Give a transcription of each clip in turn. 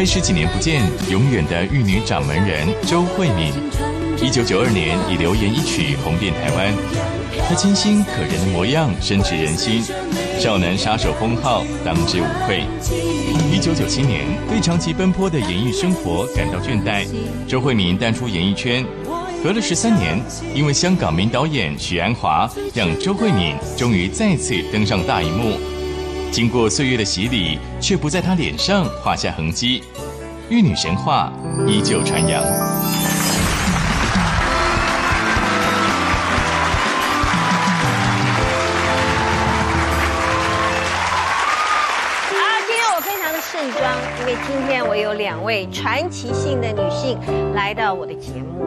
位十几年不见，永远的玉女掌门人周慧敏，一九九二年以流言一曲红遍台湾。她清新可人的模样深植人心，少男杀手封号当之无愧。一九九七年，对长期奔波的演艺生活感到倦怠，周慧敏淡出演艺圈。隔了十三年，因为香港名导演许鞍华，让周慧敏终于再次登上大荧幕。经过岁月的洗礼，却不在她脸上画下痕迹，玉女神话依旧传扬。好，今天我非常的盛装，因为今天我有两位传奇性的女性来到我的节目，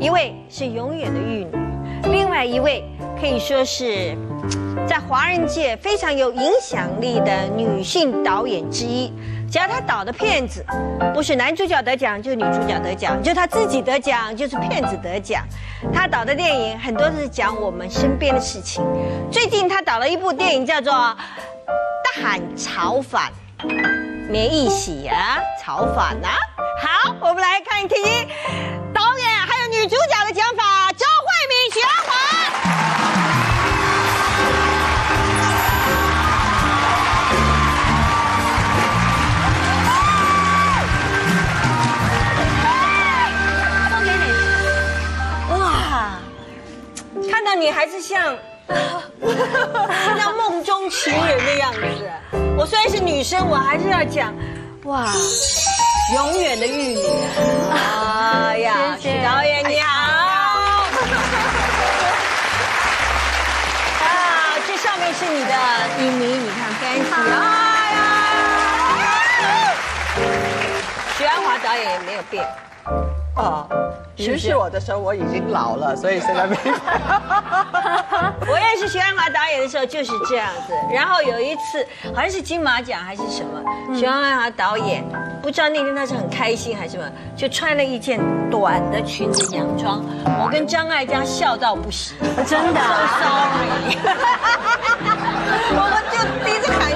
一位是永远的玉女，另外一位可以说是在华人界非常有影响力的女性导演之一。只要她导的片子，不是男主角得奖就是女主角得奖，就她自己得奖就是片子得奖。她导的电影很多都是讲我们身边的事情。最近她导了一部电影叫做《大喊炒饭》。没意思啊，炒饭啊！好，我们来看一听导演还有女主角的讲法。你还是像。像梦中情人的样子。我虽然是女生，我还是要讲，哇，永远的玉女。哎呀，许导演你好。啊，这上面是你的影迷，你看 fancy。哎呀，许鞍华导演也没有变。哦，认识我的时候我已经老了，所以现在没。我认识徐安华导演的时候就是这样子，然后有一次好像是金马奖还是什么，徐安华导演不知道那天他是很开心还是什么，就穿了一件短的裙子洋装，我跟张艾嘉笑到不行，真的，sorry，我们就一直喊说导演穿裙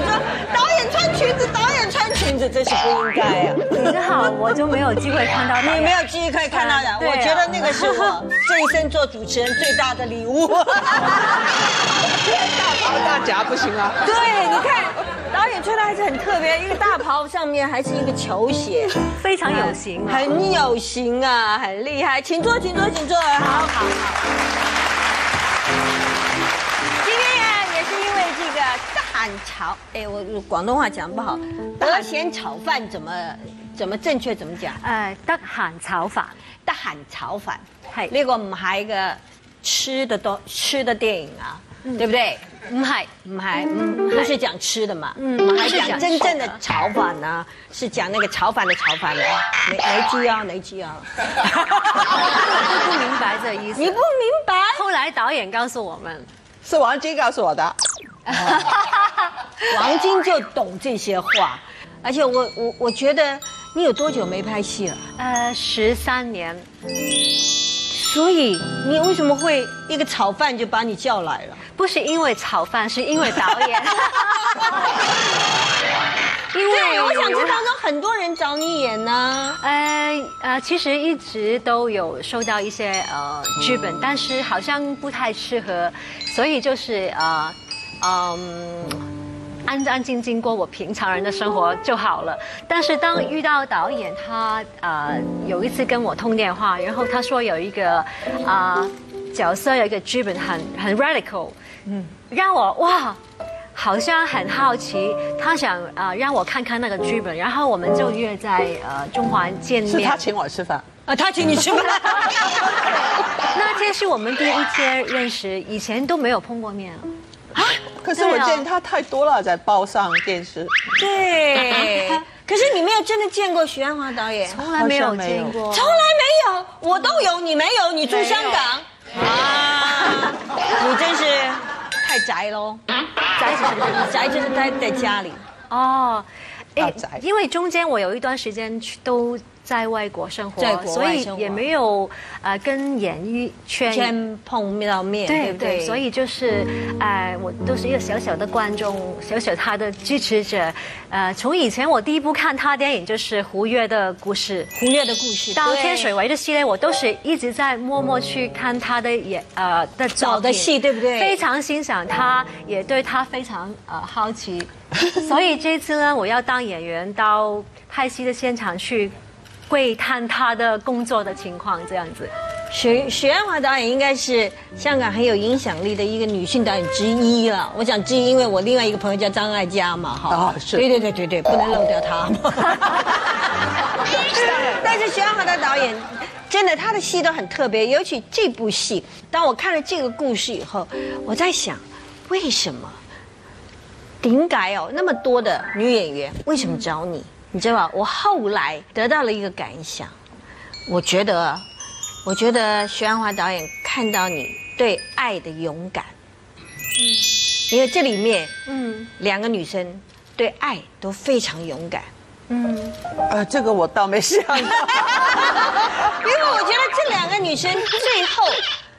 子，导这是不应该啊。你好，我就没有机会看到你没有机会可以看到的，我觉得那个是我 这一生做主持人最大的礼物。大袍大夹不行啊！对，你看导演穿的还是很特别，一个大袍上面还是一个球鞋，非常有型，很有型啊，很厉害。请坐，请坐，请坐。好好好。大喊炒，哎，我廣東話講不好，得閒炒饭怎么怎么正确怎麼講？誒，得閒炒飯，得閒炒飯係呢個唔係一個吃的多吃的電影啊，對不對？唔係唔係，嗯，不是講吃的嘛，嗯我們還講是講真正的炒飯呢，是講那個炒飯的炒飯的，哪哪句啊？哪句啊？不明白這意思。你不明白？後來導演告訴我們，是王晶告訴我的。王晶就懂这些话，而且我我我觉得你有多久没拍戏了？呃，十三年，所以你为什么会一个炒饭就把你叫来了？不是因为炒饭，是因为导演。因为，我想這有當中很多人找你演呢。呃呃，其实一直都有收到一些呃剧本，但是好像不太适合，所以就是呃嗯。安安静静过我平常人的生活就好了。但是当遇到导演，他呃有一次跟我通电话，然后他说有一个啊、呃、角色有一个剧本很很 radical，嗯，让我哇。好像很好奇，他想啊、呃、让我看看那个剧本，然后我们就约在呃中环见面。是他请我吃饭。啊，他请你吃饭。那天是我们第一天认识，以前都没有碰过面。啊！可是我见他太多了，在报上电视。对，可是你没有真的见过徐安华导演，从来没有见过，从来没有，我都有，你没有，你住香港啊？你真是太宅喽！宅什么宅，就是待在家里。哦，大宅因为中间我有一段时间去都在外国生活，在国所以外生活。也没有呃跟演艺圈先碰到面，对对不对？所以就是，呃，我都是一个小小的观众，小小他的支持者。呃，从以前我第一部看他电影就是《胡越的故事》，胡越的故事到对天水围的系列，我都是一直在默默去看他的演呃的找的戏对不对？非常欣赏他，也对他非常呃好奇，所以这次呢，我要当演员到拍戏的现场去窥探他的工作的情况，这样子。许许鞍华导演应该是香港很有影响力的一个女性导演之一了。我想之一，因为我另外一个朋友叫张艾嘉嘛，哈对对对对对，不能漏掉她。但是许鞍华的导演，真的他的戏都很特别，尤其这部戏，当我看了这个故事以后，我在想，为什么？顶改哦，那么多的女演员，为什么找你？你知道吧？我后来得到了一个感想，我觉得，我觉得徐安华导演看到你对爱的勇敢，嗯，因为这里面嗯两个女生对爱都非常勇敢，嗯。呃，这个我倒没想到。因为我觉得这两个女生最后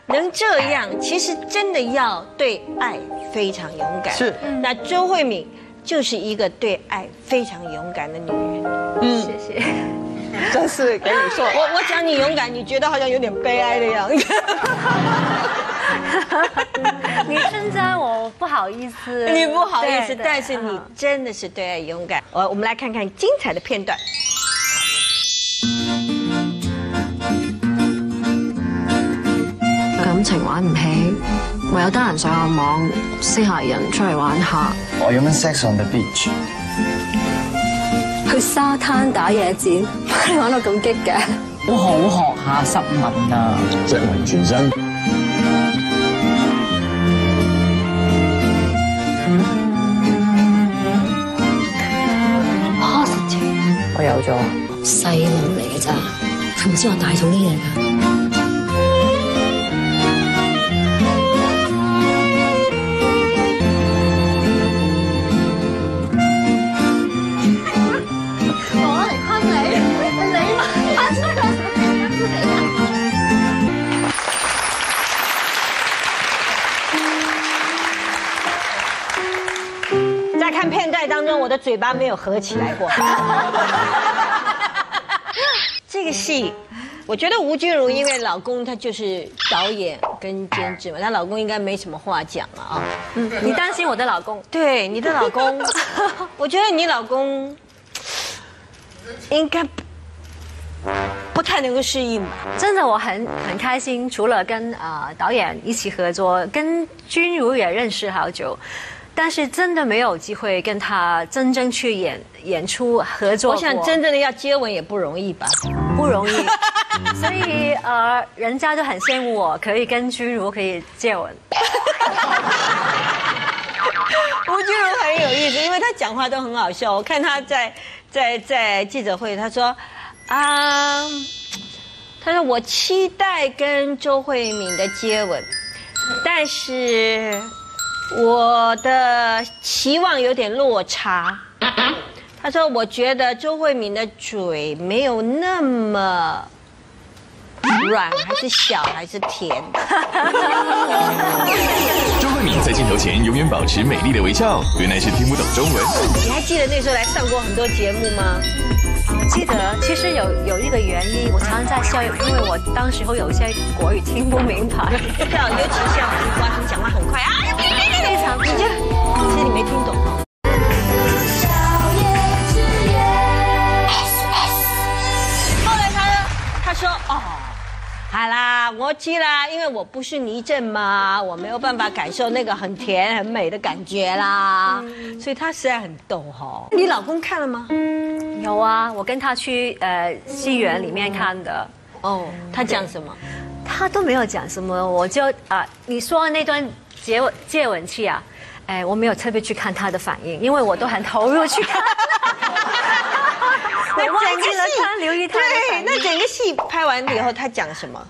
能这样，其实真的要对爱非常勇敢。是那周慧敏就是一个对爱非常勇敢的女人。嗯，谢谢。真是给你说，我我讲你勇敢，你觉得好像有点悲哀的样子。你称赞我不好意思，你不好意思，但是你嗯真的是对爱勇敢。我我们来看看精彩的片段。感情玩唔起，唯有得閒上下網識下人出嚟玩下。我有乜 sex on the beach？去沙灘打野戰，你 玩到咁激嘅？我好學下濕文啊！着雲全身。我有咗。細路嚟嘅咋，係咪先話大肚啲嘢㗎？嘴巴没有合起来过。这个戏，我觉得吴君如因为老公他就是导演跟监制嘛，她老公应该没什么话讲了啊。你担心我的老公？对，你的老公，我觉得你老公应该不太能够适应吧。真的我很很开心，除了跟呃导演一起合作，跟君如也认识好久，但是真的没有机会跟他真正去演演出合作我。想真正的要接吻也不容易吧。不容易，所以呃，人家都很羡慕我可以跟君如可以接吻。吴君如很有意思，因为他讲话都很好笑。我看他在在在记者会，他说啊，他说我期待跟周慧敏的接吻，但是我的期望有点落差。他说我觉得周慧敏的嘴没有那么。软还是小还是甜？周慧敏在镜头前永远保持美丽的微笑，原来是听不懂中文。你还记得那时候来上过很多节目吗？记得其实有有一个原因，我常常在笑，因为我当时候有一些国语听不明白，像尤其像胡瓜，他们讲话很快啊，非常你就其实你没听懂。后来他他说哦，好啦，我知啦，因为我不是倪震嘛，我没有办法感受那个很甜很美的感觉啦，所以他实在很逗哈。你老公看了吗？有啊，我跟他去呃戏园里面看的。哦，他讲什么？他都没有讲什么，我就啊、你说那段接吻接吻戏啊，哎，我没有特别去看他的反应，因为我都很投入去看，我忘记了他留意他那整个戏拍完以后，他讲什么？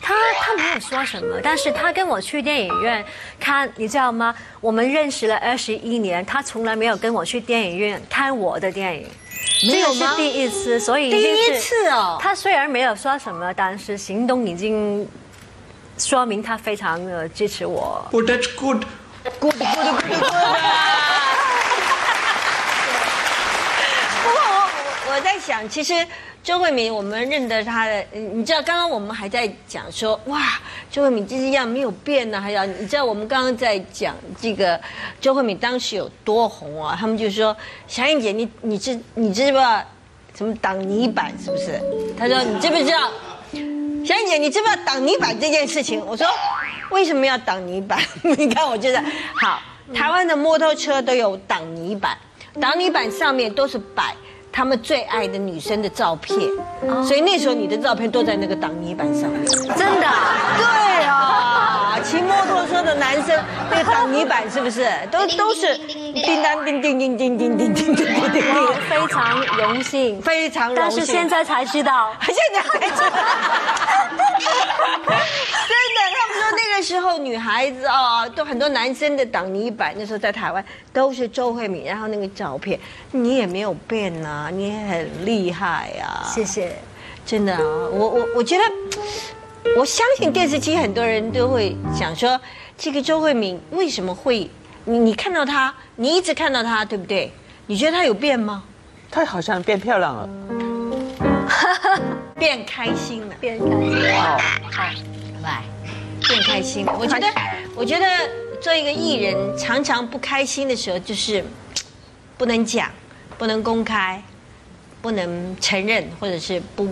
他他没有说什么，但是他跟我去电影院看，你知道吗？我们认识了二十一年，他从来没有跟我去电影院看我的电影，没有吗这个是第一次，所以已第一次哦，他虽然没有说什么，但是行动已经说明他非常的支持我。Oh, that's good. 咕嘟咕嘟我在想，其实周慧敏，我们认得她的，你知道，刚刚我们还在讲说，哇，周慧敏这一样没有变呢，还有，你知道我们刚刚在讲这个周慧敏当时有多红啊？他们就说，小燕姐，你你知你知不知道什么挡泥板是不是？她说你知不知道？小燕姐，你知不知道挡泥板这件事情？我说为什么要挡泥板？你看，我觉得好，台湾的摩托车都有挡泥板，挡泥板上面都是摆他们最爱的女生的照片，所以那时候你的照片都在那个挡泥板上面。真的啊，对。啊，骑摩托车的男生那个挡泥板是不是？都都是叮当叮叮叮叮叮叮叮叮叮非常荣幸，非常荣幸。但。是现在才知道，现在才知道，真的，他们说那个时候女孩子哦，都很多男生的挡泥板，那时候在台湾都是周慧敏，然后那个照片，你也没有变呐、你也很厉害呀、谢谢。真的啊，我我我觉得，我相信电视机很多人都会想说，这个周慧敏为什么会，你你看到她，你一直看到她，对不对？你觉得她有变吗？她好像变漂亮了。变开心了。变开心。哦，好来，变开心了。我觉得，我觉得做一个艺人，常常不开心的时候，就是不能讲，不能公开，不能承认，或者是不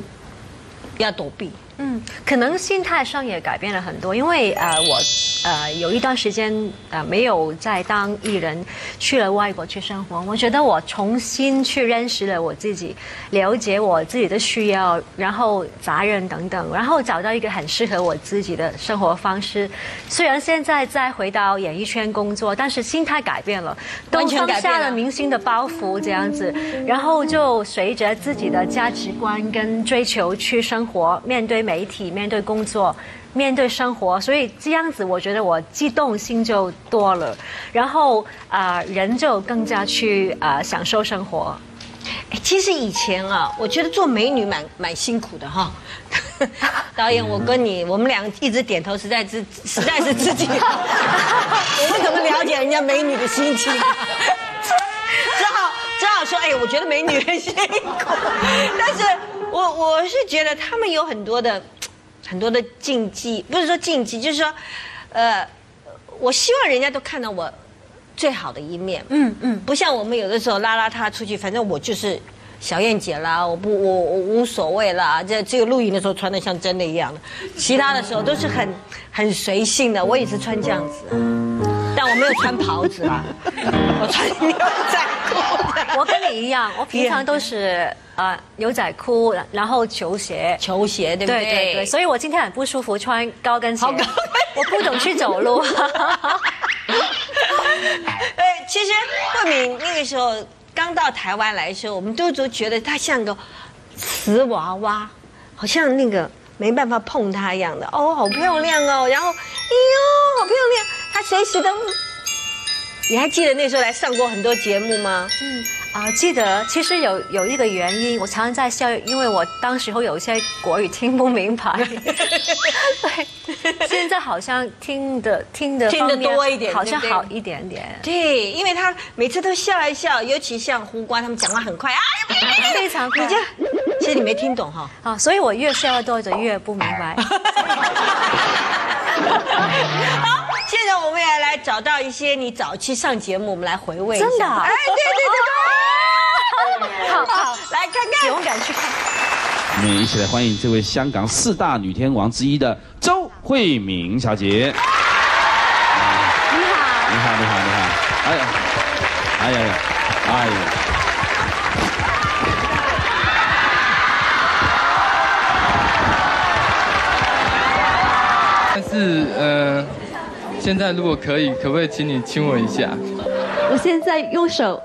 要躲避。嗯，可能心态上也改变了很多，因为呃，我呃有一段时间呃没有再当艺人，去了外国去生活。我觉得我重新去认识了我自己，了解我自己的需要，然后责任等等，然后找到一个很适合我自己的生活方式。虽然现在再回到演艺圈工作，但是心态改变了，都放下了明星的包袱这样子，然后就随着自己的价值观跟追求去生活，面对媒体，面对工作。面对生活，所以这样子，我觉得我机动性就多了，然后啊、人就更加去啊、享受生活。哎，其实以前啊，我觉得做美女蛮蛮辛苦的哈。导演，我跟你，我们俩一直点头，实在是实在是自己，我们怎么了解人家美女的心情？只好只好说，哎，我觉得美女很辛苦，但是我我是觉得他们有很多的很多的禁忌，不是说禁忌，就是说，呃，我希望人家都看到我最好的一面。嗯嗯，不像我们有的时候拉拉他出去，反正我就是小燕姐啦，我不我我无所谓啦，这只有录影的时候穿的像真的一样的，其他的时候都是很很随性的。我也是穿这样子啊，但我没有穿袍子啊，我穿牛仔裤，我跟你一样，我平常都是呃牛仔裤，然后球鞋。球鞋对不对？对对对，所以我今天很不舒服，穿高跟鞋，好高跟我不懂去走路。呃，其实慧敏那个时候刚到台湾来的时候，我们都都觉得她像个瓷娃娃，好像那个没办法碰她一样的。哦，好漂亮哦，然后，哎呦，好漂亮，她随时都。你还记得那时候来上过很多节目吗？嗯啊，记得其实有有一个原因，我常常在笑，因为我当时候有一些国语听不明白。对，现在好像听的听的听的多一点好像好一点点。对，因为他每次都笑一笑，尤其像胡瓜他们讲话很快啊，非常快你这，其实你没听懂哈。啊，所以我越笑多就越不明白。好，现在我们也来找到一些你早期上节目，我们来回味一下。真的啊哎，对对对对。好，好，来看看。勇敢去看。我们一起来欢迎这位香港四大女天王之一的周慧敏小姐。你好，你好，你好，你好。哎呀，哎呀呀，哎呀。但是呃，现在如果可以，可不可以请你亲我一下？我现在用手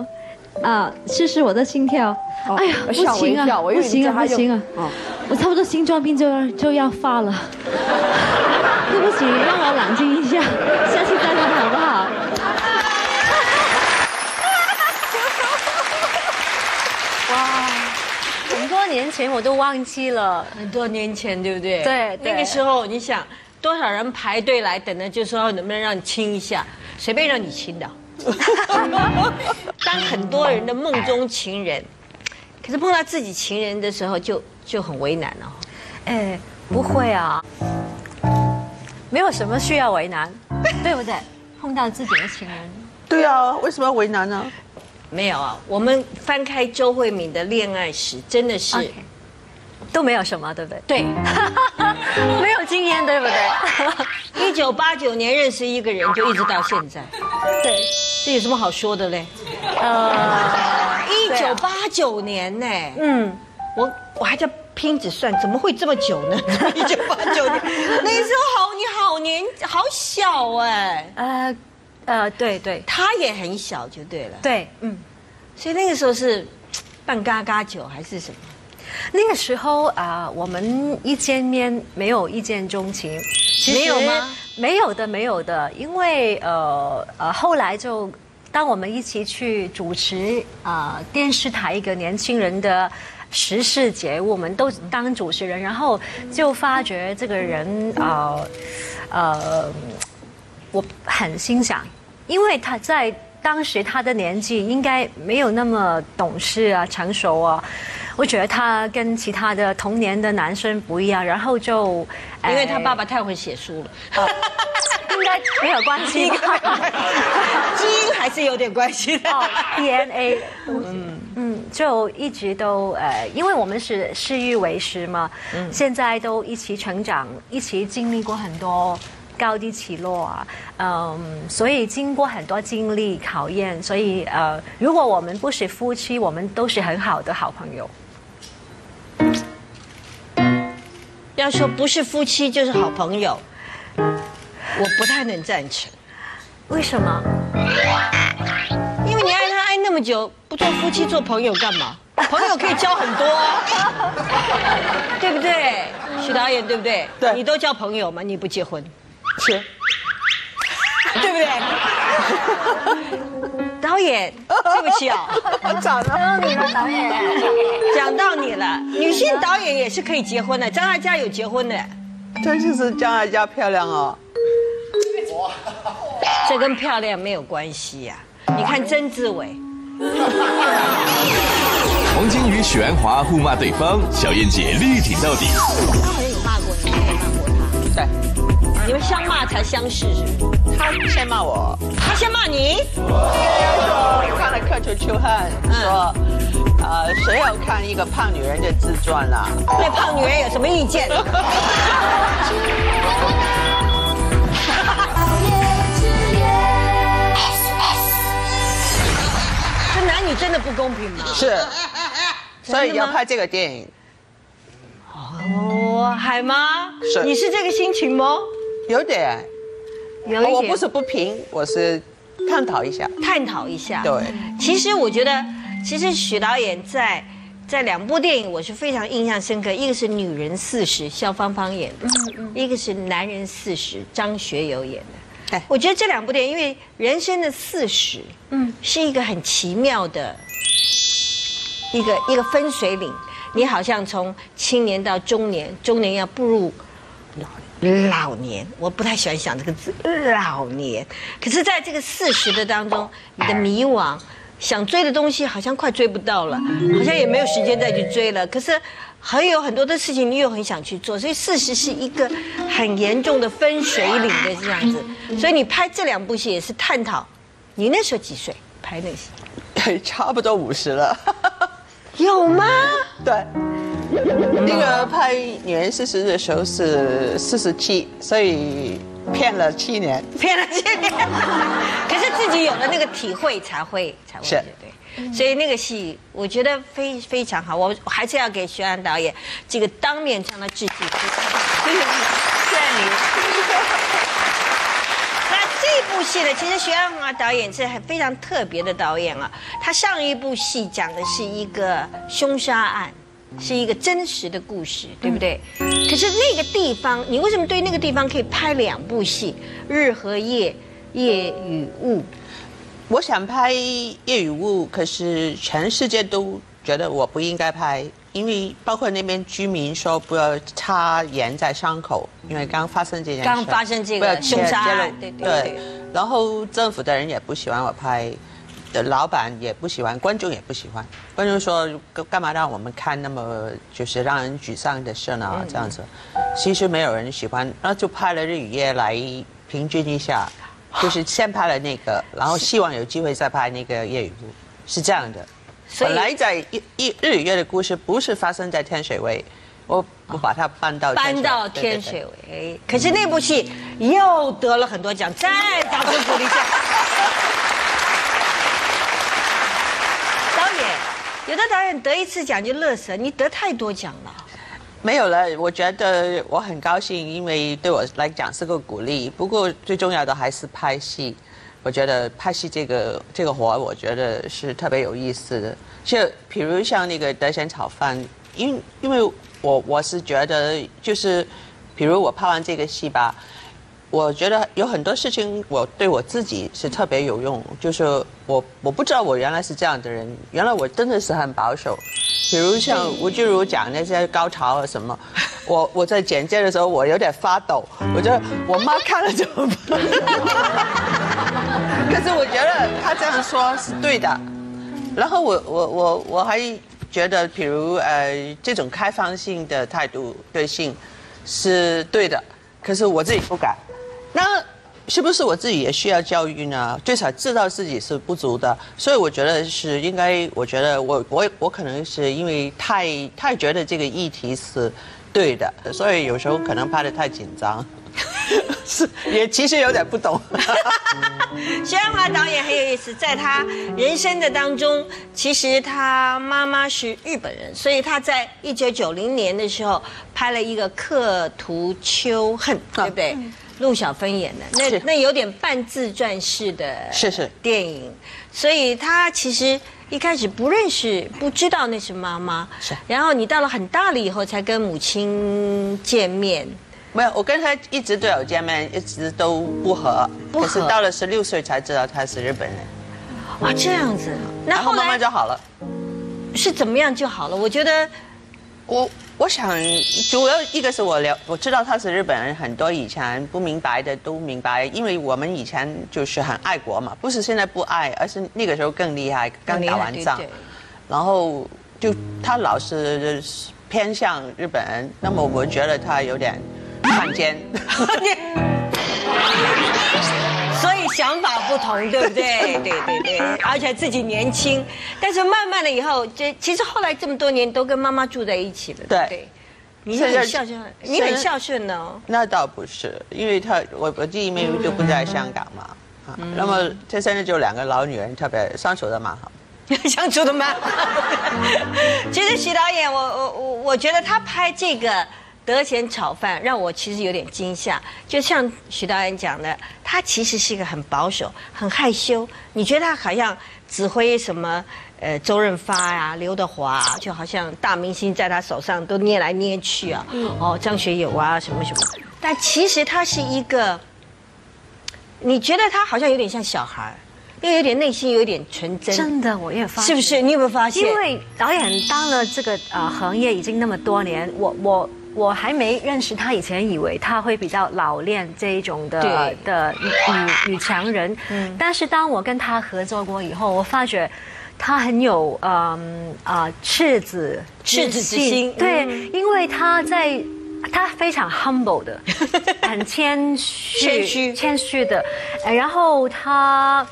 啊试试我的心跳。哎呀，不行啊，不行啊，不行啊！哦我差不多心脏病就要就要发了。对不起，让我冷静一下，下次再来好不好？哇，很多年前我都忘记了。很多年前，对不对？对对那个时候你想，多少人排队来等着，就说能不能让你亲一下，随便让你亲的。当很多人的梦中情人，可是碰到自己情人的时候，就就很为难了。哎，不会啊，没有什么需要为难，对不对？碰到自己的情人，对啊，为什么要为难呢？没有啊，我们翻开周慧敏的恋爱史，真的是都没有什么，对不对？对。没有经验，对不对？一九八九年认识一个人，就一直到现在，对，这有什么好说的嘞？呃，一九八九年呢，嗯，我我还在拼着算，怎么会这么久呢？一九八九年，那时候好，你好年好小哎，呃，呃，对对他也很小就对了，对，嗯。所以那个时候是半嘎嘎酒还是什么？那个时候啊、我们一见面没有一见钟情，其实没有吗？没有的，没有的，因为呃呃，后来就当我们一起去主持啊、电视台一个年轻人的。时事节目，我们都当主持人，然后就发觉这个人啊，呃我很欣赏，因为他在当时他的年纪应该没有那么懂事啊、成熟啊。我觉得他跟其他的同年的男生不一样，然后就因为他哎爸爸太会写书了，应该没有关系吧？基因还是有点关系的。哦，DNA，嗯嗯，就一直都呃，因为我们是视育为师嘛，现在都一起成长，一起经历过很多高低起落啊，嗯，所以经过很多经历考验，所以呃，如果我们不是夫妻，我们都是很好的好朋友。要说不是夫妻就是好朋友，我不太能赞成，为什么？因为你爱他爱那么久，不做夫妻做朋友干嘛？朋友可以交很多啊，对不对？许导演对不对？对你都交朋友吗？你不结婚，是，对不对？导演，对不起哦，找到？你了，导演。讲到你了，女性导演也是可以结婚的，张艾嘉有结婚的，这就是张艾嘉漂亮哦。这跟漂亮没有关系呀、你看曾志伟，黄金与许鞍华互骂对方，小燕姐力挺到底。他好像有骂过你，你也骂过他对，他，你们相骂才相识是不是？他先骂我，他先骂你，说看了《客途秋恨》，说，呃，谁要看一个胖女人的自传啊？对胖女人有什么意见？这男女真的不公平吗？是，所以要拍这个电影，哦，海妈，是。你是这个心情吗？有点，有一点我不是不评，我是探讨一下。探讨一下。对，其实我觉得，其实许导演在在两部电影我是非常印象深刻，一个是《女人四十》，肖芳芳演的，一个是《男人四十》，张学友演的。对我觉得这两部电影，因为人生的四十，嗯，是一个很奇妙的一个一个分水岭。你好像从青年到中年，中年要步入老年，我不太喜欢想这个字老年。可是，在这个四十的当中，你的迷惘，想追的东西好像快追不到了，好像也没有时间再去追了。可是，还有很多的事情你又很想去做，所以四十是一个很严重的分水岭的这样子。所以你拍这两部戏也是探讨，你那时候几岁拍那戏？差不多五十了。有吗？对，那个拍《女人四十》的时候是四十七，所以骗了七年。骗了七年，可是自己有了那个体会才会才会是对对。所以那个戏我觉得非非常好，我我还是要给徐安导演这个当面向他致敬。谢谢你。那这部戏呢，其实徐安华导演是很非常特别的导演啊。他上一部戏讲的是一个凶杀案，是一个真实的故事，对不对？可是那个地方，你为什么对那个地方可以拍两部戏？日和夜，夜与雾。我想拍《夜与雾》，可是全世界都觉得我不应该拍因为包括那边居民说不要插盐在伤口，因为刚发生这件事，刚发生这个凶杀案对对对然后政府的人也不喜欢我拍，的老板也不喜欢，观众也不喜欢。观众说干干嘛让我们看那么就是让人沮丧的事呢？这样子，其实没有人喜欢，然后就拍了日与夜来平均一下，就是先拍了那个，然后希望有机会再拍那个夜与雾，是这样的。本来在一一日与夜的故事不是发生在天水围，我我把它搬到天水搬到天水围，可是那部戏又得了很多奖，再掌声鼓励一下。导演，有的导演得一次奖就乐死，你得太多奖了。没有了，我觉得我很高兴，因为对我来讲是个鼓励。不过最重要的还是拍戏，我觉得拍戏这个这个活，我觉得是特别有意思的。就比如像那个德贤炒饭，因因为我我是觉得就是，比如我拍完这个戏吧，我觉得有很多事情我对我自己是特别有用，就是我我不知道我原来是这样的人，原来我真的是很保守。比如像吴君如讲那些高潮啊什么，我我在剪接的时候我有点发抖，我觉得我妈看了怎么办？可是我觉得她这样说是对的，然后我我我我还觉得，比如呃这种开放性的态度对性是对的，可是我自己不敢。那是不是我自己也需要教育呢？最少知道自己是不足的，所以我觉得是应该。我觉得我我我可能是因为太太觉得这个议题是对的，所以有时候可能拍的太紧张，是 也其实有点不懂。徐安华导演很有意思，在他人生的当中，其实他妈妈是日本人，所以他在一九九零年的时候拍了一个《刻图秋恨》，对不对？陆小芬演的，那那有点半自传式的是是。电影，所以她其实一开始不认识，不知道那是妈妈，是。然后你到了很大了以后才跟母亲见面，没有，我跟他一直都有见面，一直都不和。不合。可是到了十六岁才知道他是日本人，哇，这样子，那然后来慢就好了。是怎么样就好了？我觉得我我想，主要一个是我了，我知道他是日本人，很多以前不明白的都明白，因为我们以前就是很爱国嘛，不是现在不爱，而是那个时候更厉害，刚打完仗对对，然后就他老是偏向日本人，那么我觉得他有点汉奸。想法不同，对不对？对对对，而且自己年轻，但是慢慢的以后，这其实后来这么多年都跟妈妈住在一起了，对对？你很孝顺，你很孝顺呢。那倒不是，因为他我我弟妹就不在香港嘛，啊，那么这现在就两个老女人，特别相处的蛮好。相处的蛮好。其实徐导演，我我我我觉得他拍这个德贤炒饭，让我其实有点惊吓。就像徐导演讲的，他其实是一个很保守、很害羞。你觉得他好像指挥什么？呃，周润发呀、刘德华、啊，就好像大明星在他手上都捏来捏去啊。哦，张学友啊，什么什么。但其实他是一个，你觉得他好像有点像小孩，又有点内心有一点纯真。真的，我也发现是不是？你有没有发现？因为导演当了这个呃行业已经那么多年，我我我还没认识他以前，以为他会比较老练这一种的的女女强人。嗯但是当我跟他合作过以后，我发觉他很有嗯啊、赤子赤子之心对，嗯因为他在。他非常 humble 的，很谦虚，谦虚的，呃然后他。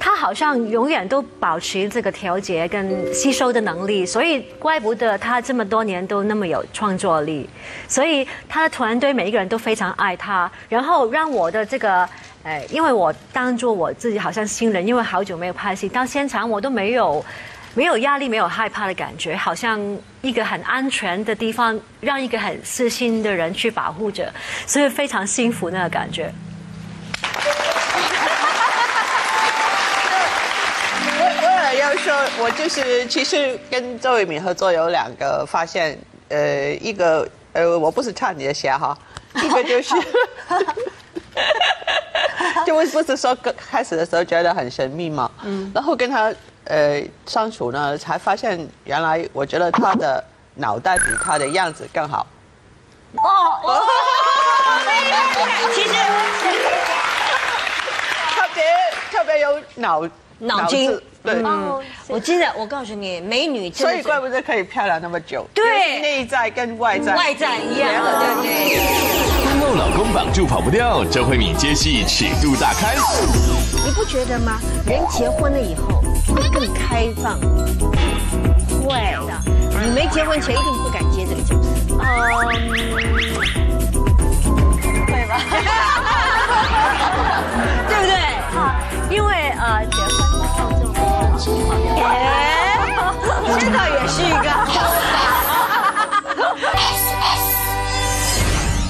他好像永远都保持这个调节跟吸收的能力，所以怪不得他这么多年都那么有创作力。所以他的团队每一个人都非常爱他，然后让我的这个，呃，因为我当做我自己好像新人，因为好久没有拍戏，到现场我都没有没有压力、没有害怕的感觉，好像一个很安全的地方，让一个很私心的人去保护着，所以非常幸福那个感觉。我就是其实跟周渝民合作有两个发现，呃，一个呃，我不是唱你的鞋哈，一个就是，就我不是说刚开始的时候觉得很神秘嘛，嗯，然后跟他呃相处呢，才发现原来我觉得他的脑袋比他的样子更好。哦，其实特别特别有脑脑筋，对，嗯，我真的，我告诉你，美女真的所以怪不得可以漂亮那么久。对内在跟外在外在一样的，对不对？婚后老公绑住跑不掉，周慧敏接戏尺度大开。你不觉得吗？人结婚了以后会更开放，会的。你没结婚前一定不敢接这个角色。嗯？对不对？好，因为呃，结婚之后就很喜欢哎，这倒也是一个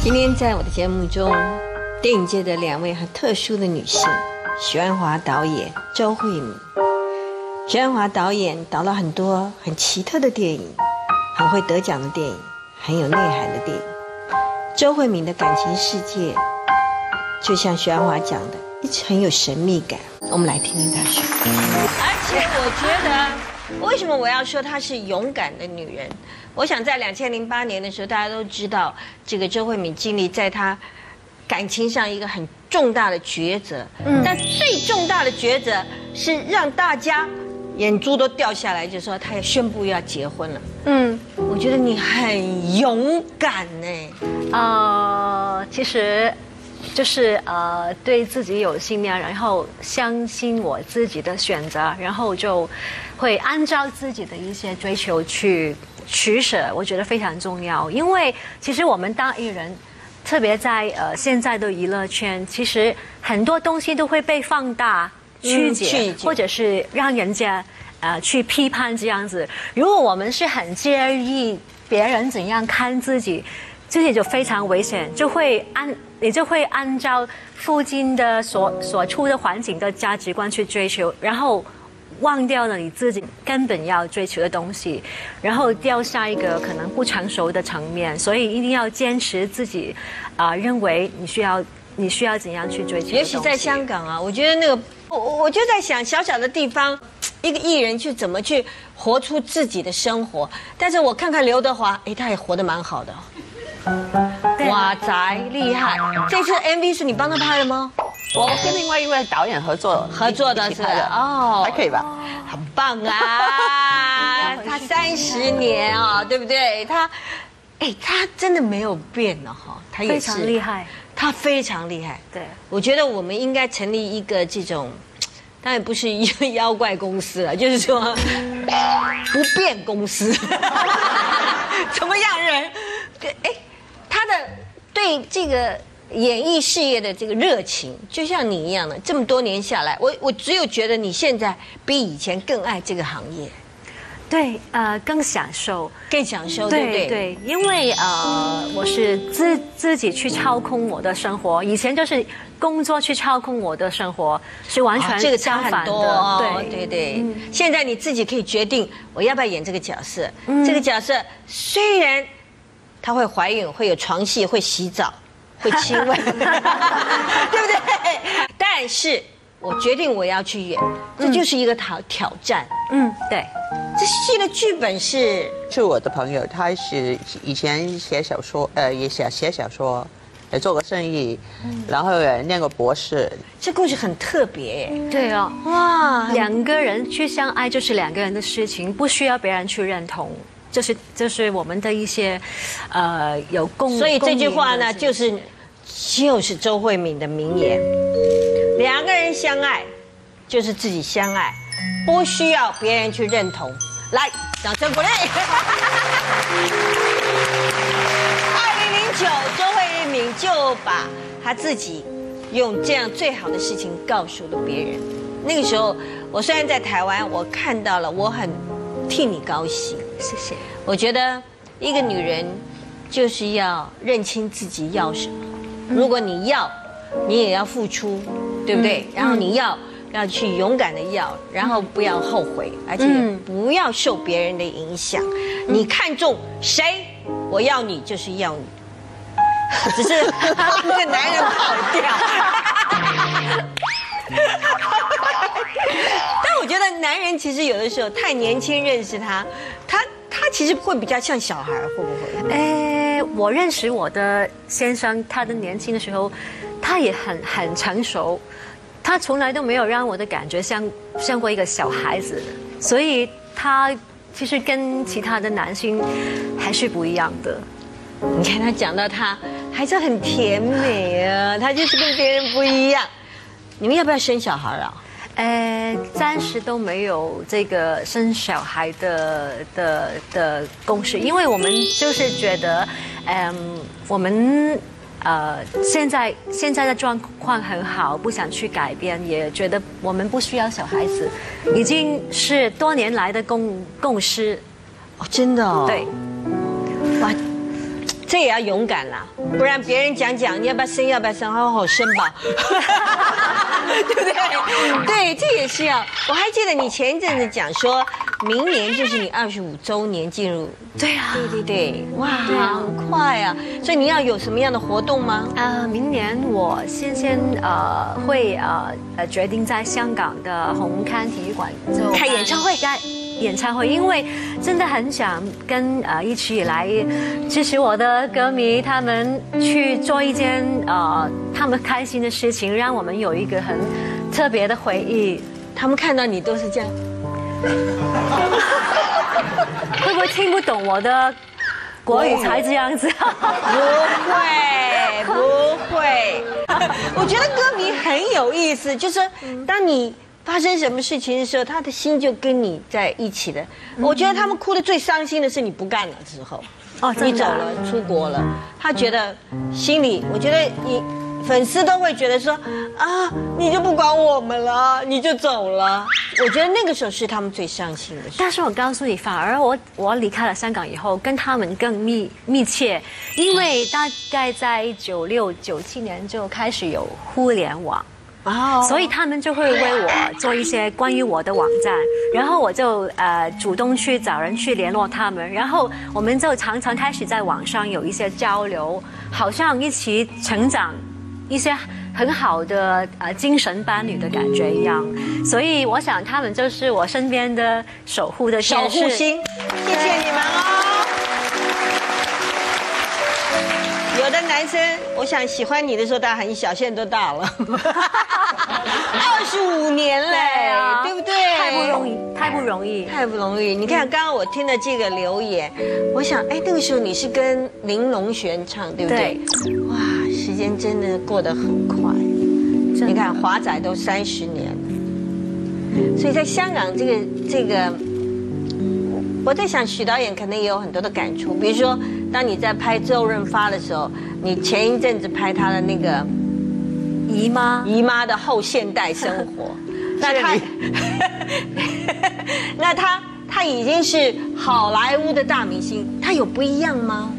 今天在我的节目中，电影界的两位很特殊的女性，许鞍华导演、周慧敏。许鞍华导演导了很多很奇特的电影，很会得奖的电影，很有内涵的电影。周慧敏的感情世界，就像徐安华讲的，一直很有神秘感。我们来听听她说。而且我觉得，为什么我要说她是勇敢的女人？我想在两千零八年的时候，大家都知道这个周慧敏经历在她感情上一个很重大的抉择。嗯，但最重大的抉择是让大家眼珠都掉下来，就说她要宣布要结婚了。嗯，我觉得你很勇敢呢。呃，其实就是呃对自己有信念，然后相信我自己的选择，然后就会按照自己的一些追求去取舍，我觉得非常重要。因为其实我们当艺人，特别在呃现在的娱乐圈，其实很多东西都会被放大、曲解，曲解或者是让人家呃去批判这样子。如果我们是很介意别人怎样看自己，自己就非常危险，就会按你就会按照附近的所所处的环境的价值观去追求，然后忘掉了你自己根本要追求的东西，然后掉下一个可能不成熟的层面，所以一定要坚持自己啊、认为你需要你需要怎样去追求的东西。尤其在香港啊，我觉得那个，我我我就在想，小小的地方，一个艺人去怎么去活出自己的生活。但是我看看刘德华，哎，他也活得蛮好的。哇塞，厉害！这次 MV 是你帮他拍的吗？我跟另外一位导演合作合作的是哦还可以吧？很棒啊！他三十年啊，对不对？他，哎，他真的没有变了哈，他也非是常厉害，他非常厉害。对，我觉得我们应该成立一个这种，当然不是一个妖怪公司了，就是说 不变公司。怎么样人？对，哎，他的对这个演艺事业的这个热情，就像你一样的，这么多年下来，我我只有觉得你现在比以前更爱这个行业，对，呃，更享受。更享受，对不对？对，因为呃，我是自自己去操控我的生活，以前就是工作去操控我的生活，是完全啊这个差很。多哦，对对对。现在你自己可以决定我要不要演这个角色。这个角色虽然她会怀孕，会有床戏，会洗澡，会亲吻，对不对？但是我决定我要去演，这就是一个挑挑战。嗯，对。这戏的剧本是是我的朋友，他是以前写小说，呃，也写写小说，也做过生意，然后也念过博士。这故事很特别，对哦，哇，两个人去相爱就是两个人的事情，不需要别人去认同。就是就是我们的一些，呃，有共。所以这句话呢，就是就是周慧敏的名言：两个人相爱，就是自己相爱，不需要别人去认同。来，掌声鼓励。二零零九，周慧敏就把她自己用这样最好的事情告诉了别人。那个时候，我虽然在台湾，我看到了，我很替你高兴。谢谢。我觉得一个女人就是要认清自己要什么。如果你要，你也要付出，对不对？然后你要要去勇敢的要，然后不要后悔，而且不要受别人的影响。你看中谁，我要你就是要你，只是 那个男人跑掉。但我觉得男人其实有的时候太年轻认识他，他他其其实会比较像小孩，会不会？哎，我认识我的先生，他的年轻的时候，他也很很成熟，他从来都没有让我的感觉像像过一个小孩子，所以他其实跟其他的男性还是不一样的。你看他讲到他还是很甜美啊，他就是跟别人不一样。你们要不要生小孩啊？呃，暂时都没有这个生小孩的的的公式，因为我们就是觉得，嗯，我们呃现在现在的状况很好，不想去改变，也觉得我们不需要小孩子，已经是多年来的共共识。哦，真的哦。对。哇。这也要勇敢啦，不然别人讲讲你要不要生，要不要生，好好生吧，对不对？对，这也是要。我还记得你前一阵子讲说，明年就是你二十五周年进入，对啊，对对对，哇，很快啊！所以你要有什么样的活动吗？啊，明年我先先呃会呃呃决定在香港的红磡体育馆就开演唱会。开演唱会，因为真的很想跟呃一直以来支持我的歌迷，他们去做一件呃他们开心的事情，让我们有一个很特别的回忆。他们看到你都是这样，会不会听不懂我的国语才这样子？不会，不会。我觉得歌迷很有意思，就是当你。发生什么事情的时候，他的心就跟你在一起的。我觉得他们哭的最伤心的是你不干了之后，哦，你走了，出国了，他觉得心里，我觉得你粉丝都会觉得说啊，你就不管我们了，你就走了。我觉得那个时候是他们最伤心的。但是我告诉你，反而我我离开了香港以后，跟他们更密密切，因为大概在九六九七年就开始有互联网。哦所以他们就会为我做一些关于我的网站，然后我就呃主动去找人去联络他们，然后我们就常常开始在网上有一些交流，好像一起成长，一些很好的呃精神伴侣的感觉一样。所以我想他们就是我身边的守护的守护星，谢谢你们哦。有的男生，我想喜欢你的时候，他很小，现在都大了，二十五年嘞，对不对？太不容易，太不容易，太不容易。你看，刚刚我听的这个留言，我想，哎，那个时候你是跟林龙璇唱，对不对？哇，时间真的过得很快。你看，华仔都三十年了，所以在香港这个这个，我在想，许导演肯定也有很多的感触，比如说。当你在拍周润发的时候，你前一阵子拍他的那个姨妈姨妈的后现代生活，那他 那他他已经是好莱坞的大明星，他有不一样吗？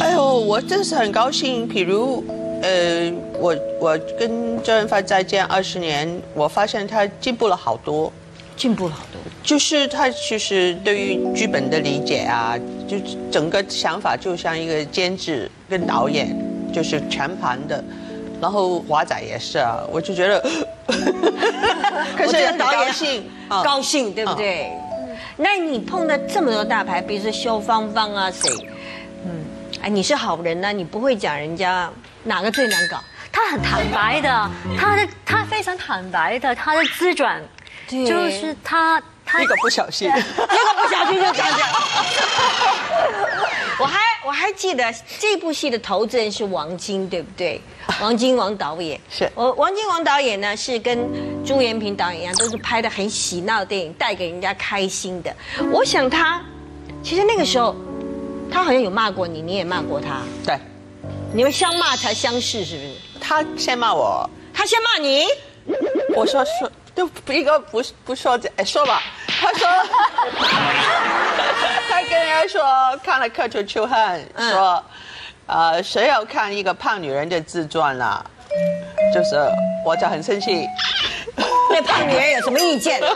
哎呦，我真是很高兴。比如，呃，我我跟周润发再见二十年，我发现他进步了好多。进步了好多，就是他其实对于剧本的理解啊，就整个想法就像一个监制跟导演，就是全盘的。然后华仔也是啊，我就觉得，可是导演高兴，对不对？那你碰到这么多大牌，比如说肖芳芳啊，谁？嗯，哎，你是好人呢，你不会讲人家哪个最难搞？他很坦白的，他的他非常坦白的，他的自传。就是他，他一个不小心，一个不小心就这样。我还我还记得这部戏的投资人是王晶，对不对？王晶王导演是。我王晶王导演呢，是跟朱延平导演一样，都是拍的很喜闹的电影，带给人家开心的。我想他，其实那个时候，他好像有骂过你，你也骂过他。对。你们相骂才相视，是不是？他先骂我，他先骂你。我说说。就一个不不说这哎说吧，他说，他跟人家说看了《刻骨秋恨》，说，呃，谁要看一个胖女人的自传啦？就是我就很生气，对胖女人有什么意见？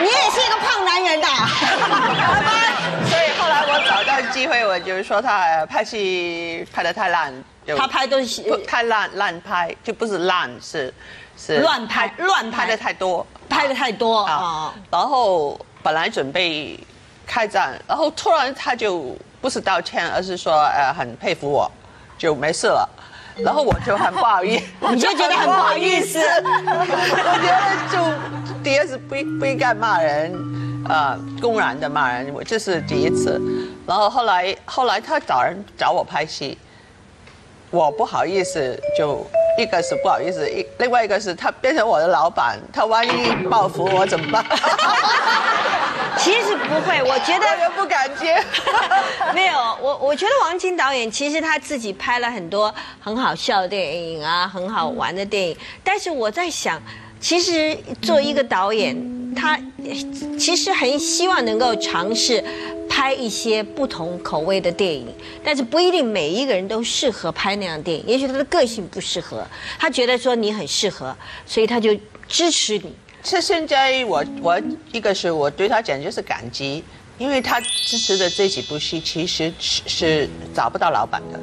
你也是一个胖男人的，所以后来我找到机会，我就是说他拍戏拍的太烂，他拍东西太烂烂拍，就不是烂是是。乱拍，乱拍的太多，拍的太多啊！然后本本来准备开战，然后突然他就不是道歉，而是说呃很佩服我，就没事了。然后我就很不好意思，你就觉得很不好意思。我觉得就第一次不不应该骂人，呃，公然的骂人，我这是第一次。然后后来后来他找人找我拍戏，我不好意思，就一个是不好意思，一另外一个是他变成我的老板，他万一报复我怎么办？其实不会，我觉得我不敢接。没有，我我觉得王晶导演其实他自己拍了很多很好笑的电影啊，很好玩的电影。但是我在想，其实做一个导演，他其实很希望能够尝试拍一些不同口味的电影，但是不一定每一个人都适合拍那样电影。也许他的个性不适合，他觉得说你很适合，所以他就支持你。这现在我我一个是我对他简直是感激，因为他支持的这几部戏其实是是找不到老板的。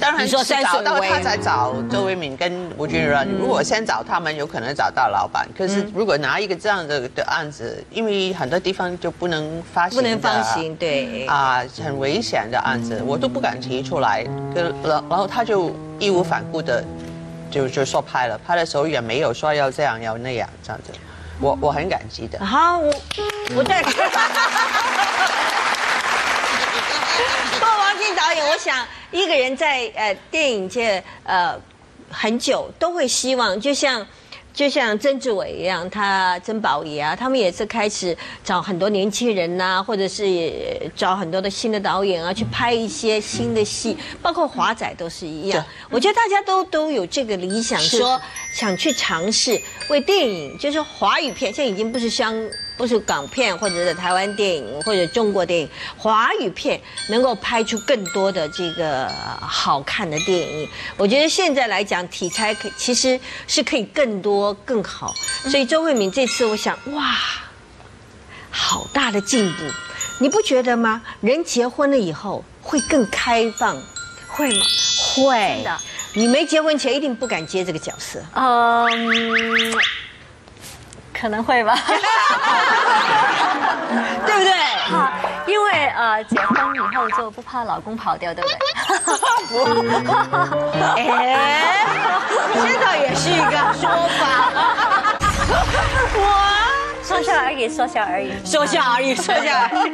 当然你说是找到他才找周慧敏跟吴君如。如果先找他们，有可能找到老板。可是如果拿一个这样的的案子，因为很多地方就不能发行的，不能放行，对。啊，很危险的案子，我都不敢提出来。跟然然后他就义无反顾的就就说拍了，拍的时候也没有说要这样要那样这样子，我我很感激的。好，我我再。不过王晶导演，我想一个人在呃电影界呃很久，都会希望，就像就像曾志伟一样，他曾宝仪啊，他们也是开始找很多年轻人呐、或者是找很多的新的导演啊，去拍一些新的戏，包括华仔都是一样。我觉得大家都都有这个理想，说想去尝试为电影，就是华语片，现在已经不是香。不是港片，或者是台湾电影，或者中国电影，华语片能够拍出更多的这个好看的电影。我觉得现在来讲，题材可其实是可以更多更好。所以周慧敏这次，我想，哇，好大的进步，你不觉得吗？人结婚了以后会更开放，会吗？会的。你没结婚前一定不敢接这个角色。嗯，可能会吧。对不对？怕，因为呃，结婚以后就不怕老公跑掉，对不对？哎，这倒也是一个说法。我说笑而已，说笑而已，说笑而已，说笑而已。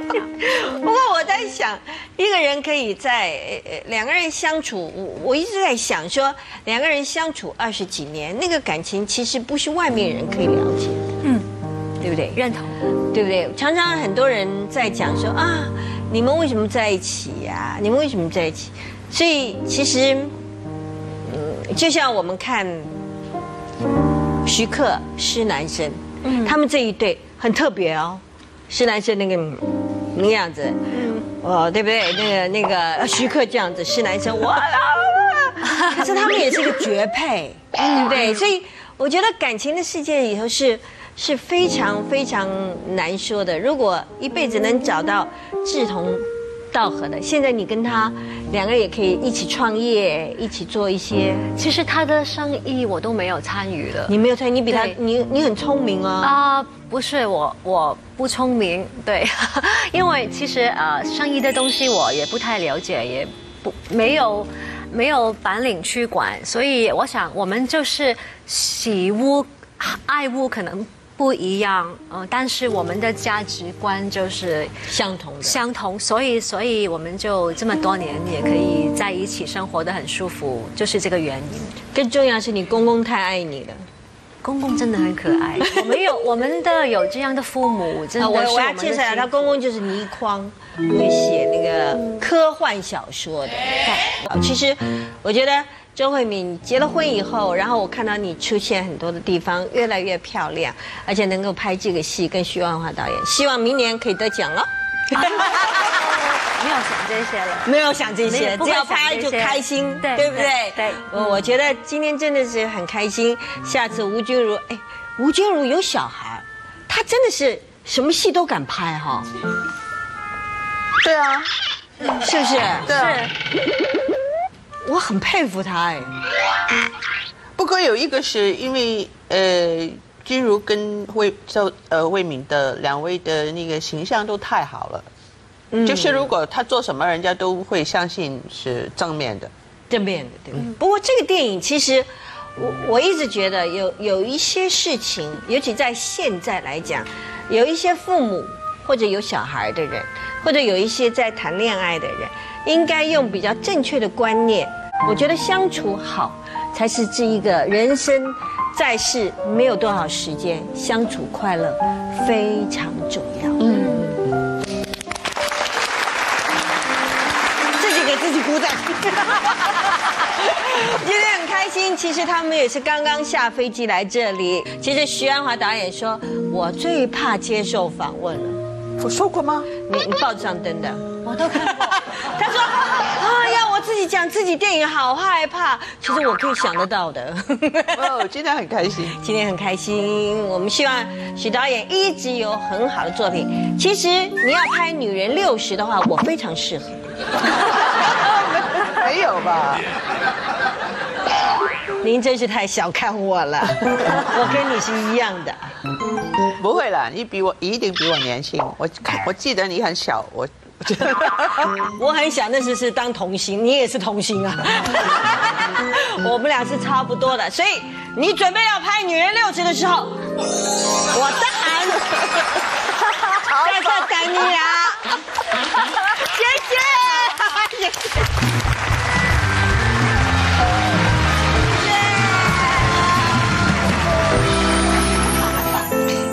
不过我在想，一个人可以在呃两个人相处，我我一直在想说，两个人相处二十几年，那个感情其实不是外面人可以了解对不对？认同。对不对？常常很多人在讲说啊，你们为什么在一起呀？你们为什么在一起？所以其实，嗯，就像我们看徐克施南生，他们这一对很特别哦。施南生那个那个样子，嗯，哦，对不对？那个那个徐克这样子，施南生哇啦，可是他们也是个绝配，对不对？所以我觉得感情的世界里头是。是非常非常难说的。如果一辈子能找到志同道合的，现在你跟他两个人也可以一起创业，一起做一些。其实他的生意我都没有参与了。你没有参与，你比他，你你很聪明啊。啊，不是我，我不聪明，对，因为其实呃，生意的东西我也不太了解，也不没有没有本领去管，所以我想我们就是喜屋爱屋可能。不一样，呃，但是我们的价值观就是相同的，相同，所以，所以我们就这么多年也可以在一起生活的很舒服，就是这个原因。更重要是你公公太爱你了，公公真的很可爱。我们有我们的有这样的父母，真的。我我要介绍他公公就是倪匡，会写那个科幻小说的。其实，我觉得。周慧敏结了婚以后，然后我看到你出现很多的地方，越来越漂亮，而且能够拍这个戏，跟徐万华导演，希望明年可以得奖了。没有想这些了，没有想这些，只要拍就开心，对对不对？对，我我觉得今天真的是很开心。下次吴君如，哎，吴君如有小孩，她真的是什么戏都敢拍哈。对啊，是不是？是。我很佩服他哎，不过有一个是因为呃，君如跟魏周呃魏敏的两位的那个形象都太好了，嗯就是如果他做什么，人家都会相信是正面的。正面的，对吧？不过这个电影其实，我我一直觉得有有一些事情，尤其在现在来讲，有一些父母或者有小孩的人，或者有一些在谈恋爱的人，应该用比较正确的观念。我觉得相处好，才是这一个人生在世没有多少时间，相处快乐非常重要。嗯，自己给自己鼓掌。今天很开心，其实他们也是刚刚下飞机来这里。其实徐安华导演说，我最怕接受访问了。我说过吗？你你报纸上登的，我都看过。己讲自己电影，好害怕。其实我可以想得到的。哦，今天很开心，今天很开心。我们希望许导演一直有很好的作品。其实你要拍《女人六十》的话，我非常适合。没有吧？您真是太小看我了，我跟你是一样的。不会啦，你比我一定比我年轻。我我记得你很小，我 我很想那时是当童星，你也是童星啊。我们俩是差不多的，所以你准备要拍《女人六十》的时候，我当然在这等你啊。谢谢，谢谢。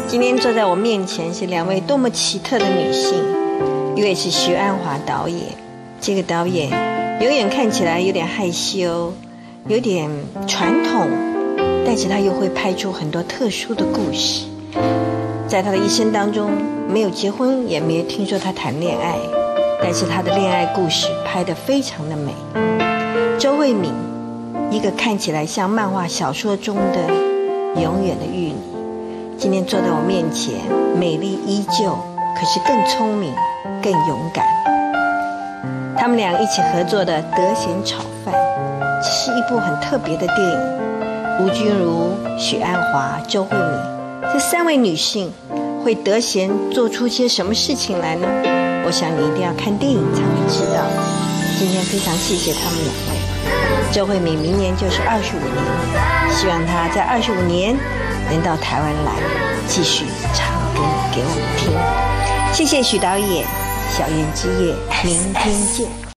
今天坐在我面前是两位多么奇特的女性，一位是徐安华导演，这个导演永远看起来有点害羞，有点传统，但是他又会拍出很多特殊的故事。在他的一生当中，没有结婚，也没有听说他谈恋爱，但是他的恋爱故事拍得非常的美。周慧敏，一个看起来像漫画小说中的永远的玉女。今天坐在我面前，美丽依旧，可是更聪明、更勇敢。他们俩一起合作的《德贤炒饭》，是一部很特别的电影。吴君如、许鞍华、周慧敏这三位女性，会德贤做出些什么事情来呢？我想你一定要看电影才会知道。今天非常谢谢他们两位。周慧敏明年就是二十五年，希望她在二十五年。能到台湾来继续唱歌给我们听，谢谢许导演，小燕之夜，明天见。